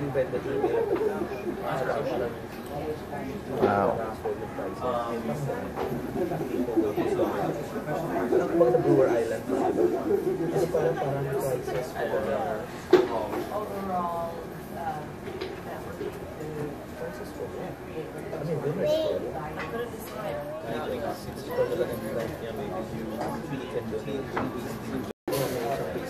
invented yung miracle. Parang parang Wow. mga Brewer Island. Kasi parang parang prices for overall, um, the I mean. I you.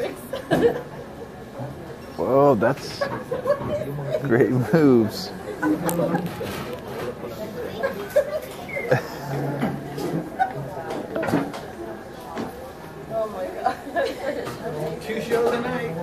yata they went to dinner. Whoa. Whoa, that's great moves. Oh my god. Two shows a night.